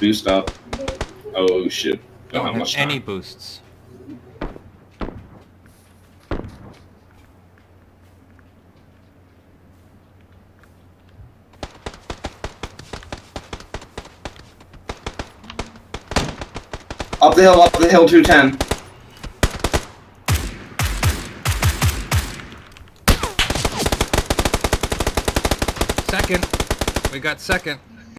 Boost up. Oh shit. Don't have much any time. boosts. Up the hill, up the hill, 210. Second. We got second.